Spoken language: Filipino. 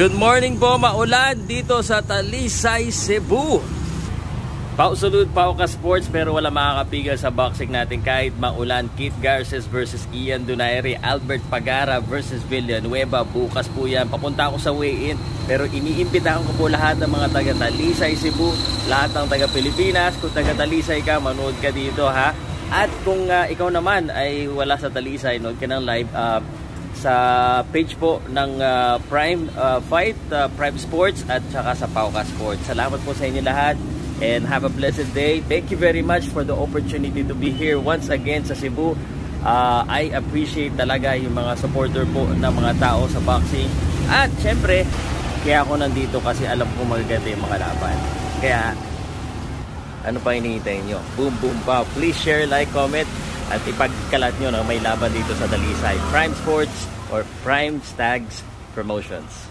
Good morning po, maulan dito sa Talisay, Cebu. Pausulod Pauka Sports pero wala makakapigal sa boxing natin kahit maulan. Keith Garces versus Ian Donaire, Albert Pagara versus Villanueva. Bukas po yan. Papunta ako sa weigh-in pero iniimbitahan ko po lahat ng mga taga Talisay, Cebu, lahat ng taga Pilipinas. Kung taga Talisay ka, manood ka dito ha. At kung uh, ikaw naman ay wala sa Talisay, nood ka ng live uh, sa page po ng uh, Prime uh, Fight, uh, Prime Sports at saka sa Pauka Sports. Salamat po sa inyo lahat and have a blessed day. Thank you very much for the opportunity to be here once again sa Cebu. Uh, I appreciate talaga yung mga supporter po ng mga tao sa boxing. At syempre, kaya ako nandito kasi alam ko magaganda yung mga laban. Kaya, ano pa hinihintay nyo? Boom, boom, pa. Please share, like, comment at ipagkalat nyo na may laban dito sa Dalisay. Prime Sports or Prime Stags Promotions.